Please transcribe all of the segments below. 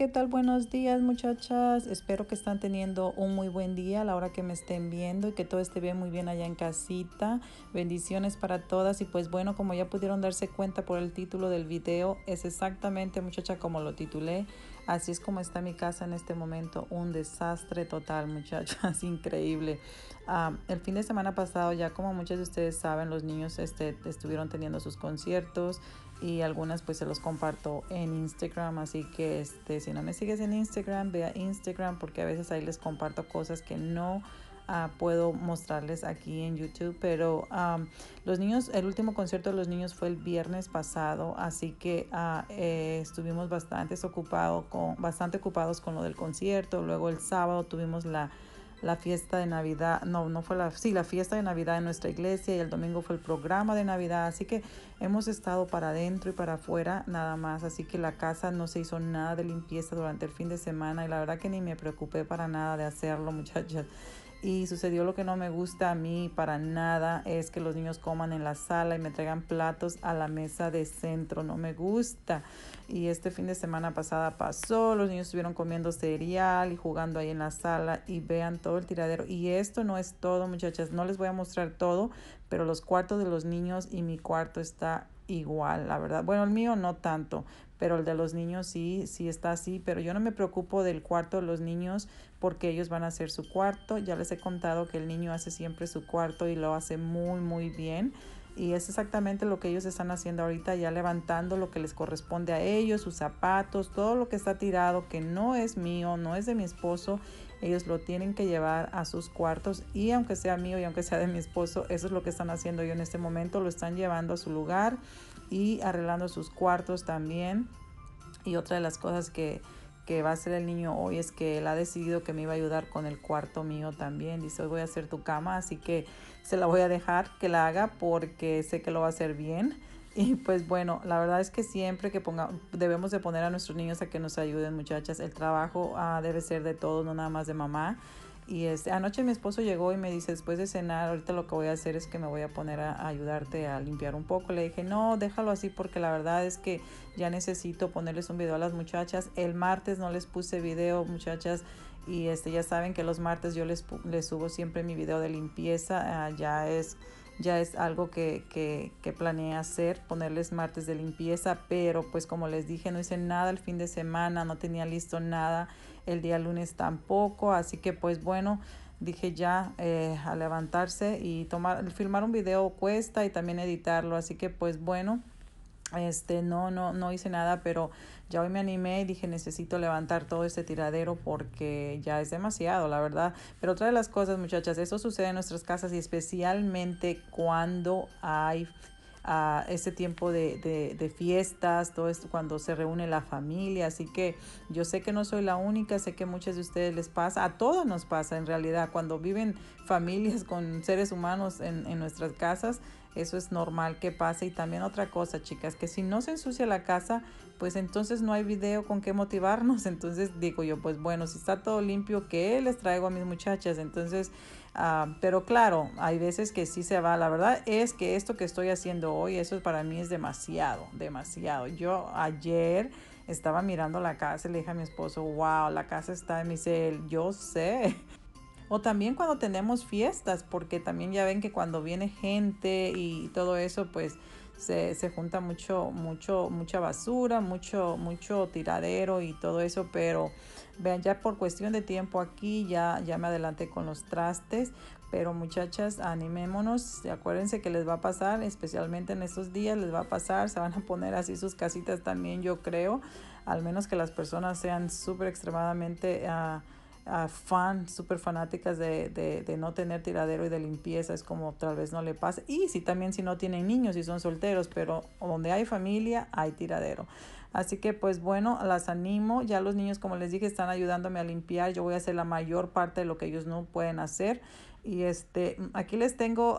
¿qué tal? Buenos días muchachas. Espero que están teniendo un muy buen día a la hora que me estén viendo y que todo esté bien muy bien allá en casita. Bendiciones para todas y pues bueno, como ya pudieron darse cuenta por el título del video, es exactamente muchacha como lo titulé. Así es como está mi casa en este momento, un desastre total muchachas, increíble. Ah, el fin de semana pasado ya como muchos de ustedes saben, los niños este, estuvieron teniendo sus conciertos y algunas pues se los comparto en Instagram así que este si no me sigues en Instagram ve a Instagram porque a veces ahí les comparto cosas que no uh, puedo mostrarles aquí en YouTube pero um, los niños el último concierto de los niños fue el viernes pasado así que uh, eh, estuvimos bastante ocupados con bastante ocupados con lo del concierto luego el sábado tuvimos la la fiesta de Navidad, no, no fue la, sí, la fiesta de Navidad en nuestra iglesia y el domingo fue el programa de Navidad, así que hemos estado para adentro y para afuera nada más, así que la casa no se hizo nada de limpieza durante el fin de semana y la verdad que ni me preocupé para nada de hacerlo muchachas y sucedió lo que no me gusta a mí para nada es que los niños coman en la sala y me traigan platos a la mesa de centro no me gusta. Y este fin de semana pasada pasó los niños estuvieron comiendo cereal y jugando ahí en la sala y vean todo el tiradero. Y esto no es todo muchachas no les voy a mostrar todo pero los cuartos de los niños y mi cuarto está igual, la verdad. Bueno, el mío no tanto, pero el de los niños sí, sí está así. Pero yo no me preocupo del cuarto de los niños porque ellos van a hacer su cuarto. Ya les he contado que el niño hace siempre su cuarto y lo hace muy, muy bien. Y es exactamente lo que ellos están haciendo ahorita, ya levantando lo que les corresponde a ellos, sus zapatos, todo lo que está tirado, que no es mío, no es de mi esposo, ellos lo tienen que llevar a sus cuartos y aunque sea mío y aunque sea de mi esposo, eso es lo que están haciendo yo en este momento, lo están llevando a su lugar y arreglando sus cuartos también. Y otra de las cosas que, que va a hacer el niño hoy es que él ha decidido que me iba a ayudar con el cuarto mío también. Dice, hoy voy a hacer tu cama, así que se la voy a dejar que la haga porque sé que lo va a hacer bien. Y pues bueno, la verdad es que siempre que ponga, debemos de poner a nuestros niños a que nos ayuden muchachas. El trabajo ah, debe ser de todos, no nada más de mamá. Y este, anoche mi esposo llegó y me dice, después de cenar, ahorita lo que voy a hacer es que me voy a poner a, ayudarte a limpiar un poco. Le dije, no, déjalo así porque la verdad es que ya necesito ponerles un video a las muchachas. El martes no les puse video, muchachas, y este, ya saben que los martes yo les, les subo siempre mi video de limpieza. Ah, ya es ya es algo que, que, que, planeé hacer, ponerles martes de limpieza, pero pues como les dije, no hice nada el fin de semana, no tenía listo nada el día lunes tampoco, así que pues bueno, dije ya eh, a levantarse y tomar, filmar un video cuesta y también editarlo, así que pues bueno, este no no no hice nada pero ya hoy me animé y dije necesito levantar todo este tiradero porque ya es demasiado la verdad pero otra de las cosas muchachas eso sucede en nuestras casas y especialmente cuando hay a este tiempo de, de, de, fiestas, todo esto cuando se reúne la familia. Así que yo sé que no soy la única, sé que muchas de ustedes les pasa, a todos nos pasa en realidad, cuando viven familias con seres humanos en, en nuestras casas, eso es normal que pase. Y también otra cosa, chicas, que si no se ensucia la casa, pues entonces no hay video con qué motivarnos. Entonces digo yo, pues bueno, si está todo limpio, ¿qué les traigo a mis muchachas? Entonces, uh, pero claro, hay veces que sí se va. La verdad es que esto que estoy haciendo hoy, eso para mí es demasiado, demasiado. Yo ayer estaba mirando la casa y le dije a mi esposo, wow, la casa está, me dice yo sé, o también cuando tenemos fiestas, porque también ya ven que cuando viene gente y todo eso, pues se, se, junta mucho, mucho, mucha basura, mucho, mucho tiradero y todo eso, pero vean, ya por cuestión de tiempo aquí ya, ya me adelanté con los trastes, pero muchachas, animémonos, acuérdense que les va a pasar, especialmente en estos días les va a pasar, se van a poner así sus casitas también, yo creo, al menos que las personas sean súper extremadamente... Uh, fan, súper fanáticas de, de, de, no tener tiradero y de limpieza, es como tal vez no le pase. Y si también si no tienen niños y son solteros, pero donde hay familia hay tiradero. Así que pues bueno, las animo. Ya los niños, como les dije, están ayudándome a limpiar. Yo voy a hacer la mayor parte de lo que ellos no pueden hacer. Y este, aquí les tengo,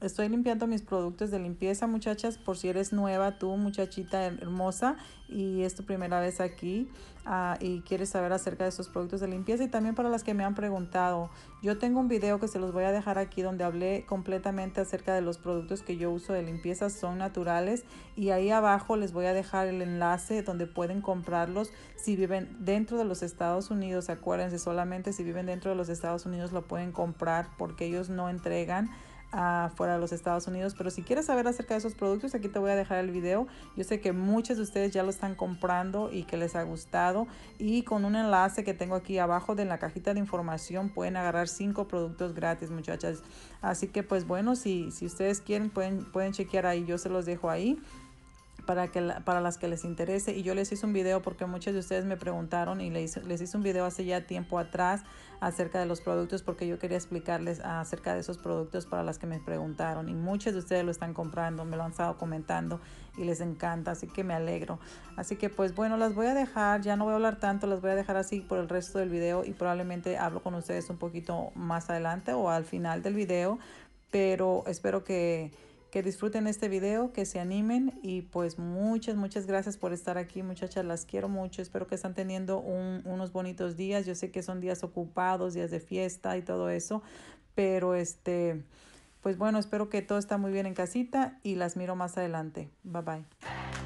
estoy limpiando mis productos de limpieza, muchachas, por si eres nueva, tú, muchachita hermosa, y es tu primera vez aquí uh, y quieres saber acerca de estos productos de limpieza. Y también para las que me han preguntado, yo tengo un video que se los voy a dejar aquí donde hablé completamente acerca de los productos que yo uso de limpieza, son naturales. Y ahí abajo les voy a dejar el enlace donde pueden comprarlos si viven dentro de los Estados Unidos. Acuérdense, solamente si viven dentro de los Estados Unidos lo pueden comprar porque ellos no entregan fuera de los Estados Unidos. Pero si quieres saber acerca de esos productos, aquí te voy a dejar el video. Yo sé que muchos de ustedes ya lo están comprando y que les ha gustado. Y con un enlace que tengo aquí abajo de la cajita de información pueden agarrar cinco productos gratis, muchachas. Así que pues bueno, si, si ustedes quieren pueden, pueden chequear ahí. Yo se los dejo ahí para, que para las que les interese. Y yo les hice un video porque muchos de ustedes me preguntaron y les, les hice un video hace ya tiempo atrás acerca de los productos porque yo quería explicarles acerca de esos productos para las que me preguntaron. Y muchos de ustedes lo están comprando, me lo han estado comentando y les encanta, así que me alegro. Así que pues bueno, las voy a dejar, ya no voy a hablar tanto, las voy a dejar así por el resto del video y probablemente hablo con ustedes un poquito más adelante o al final del video. Pero espero que que disfruten este video, que se animen y pues muchas, muchas gracias por estar aquí muchachas, las quiero mucho, espero que están teniendo unos bonitos días, yo sé que son días ocupados, días de fiesta y todo eso, pero este, pues bueno, espero que todo está muy bien en casita y las miro más adelante, bye bye.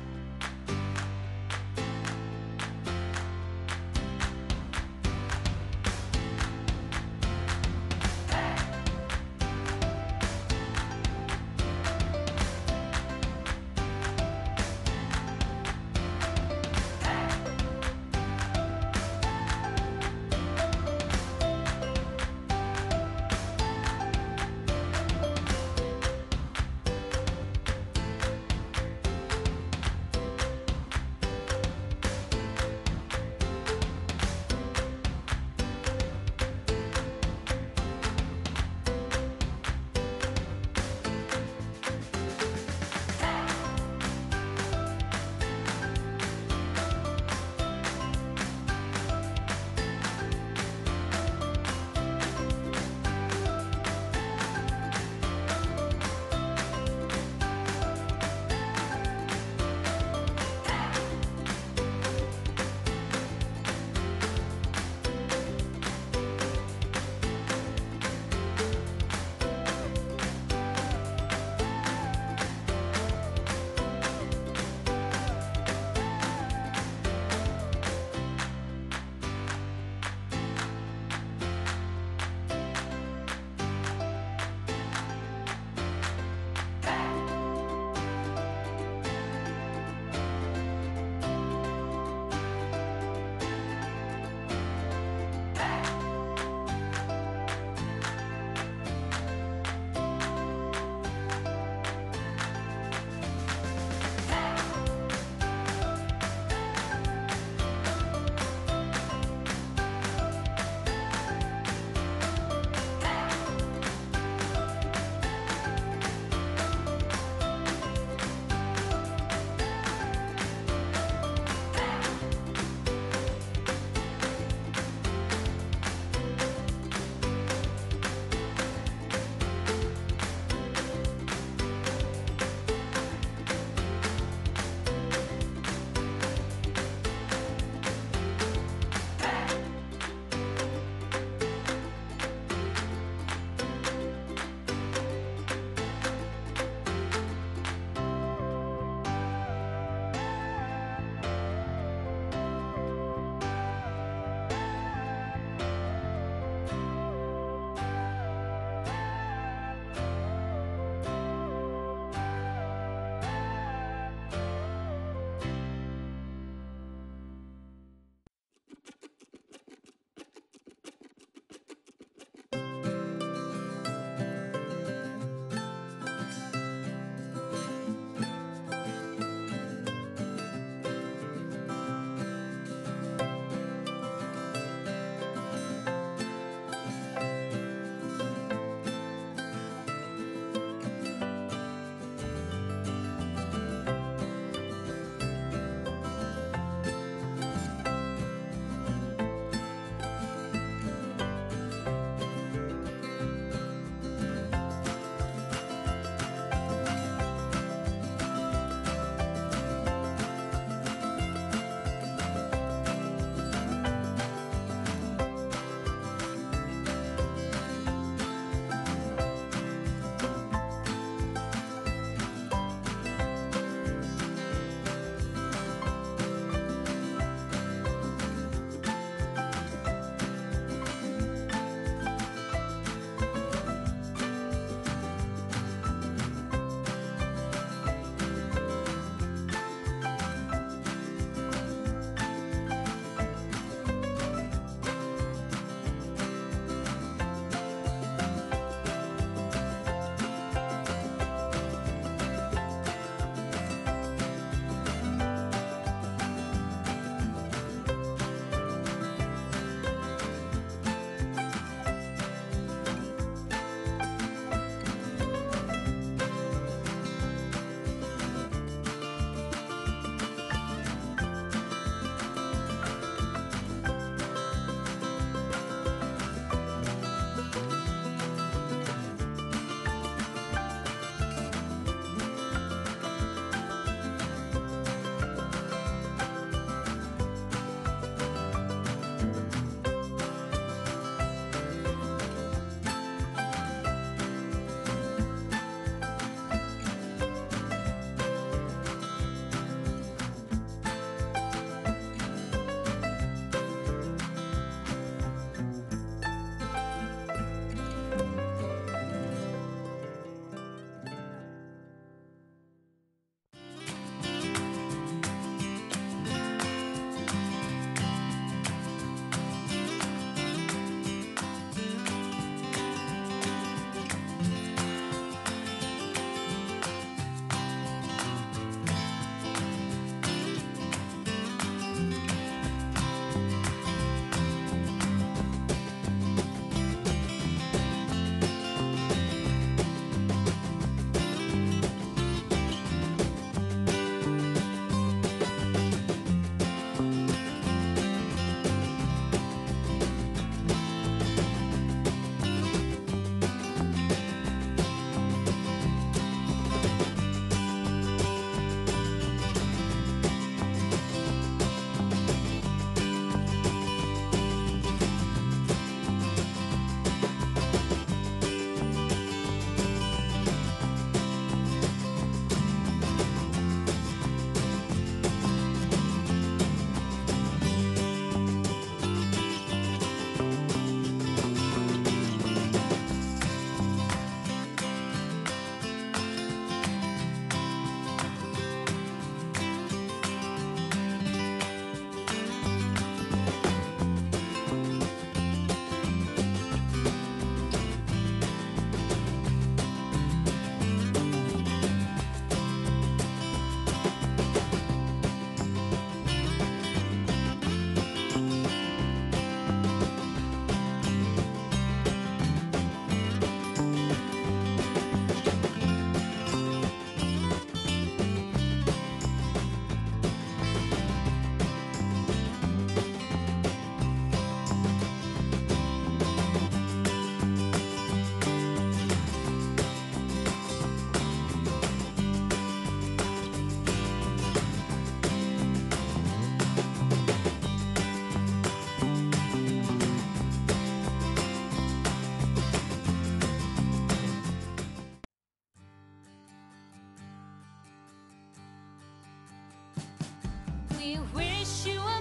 We wish you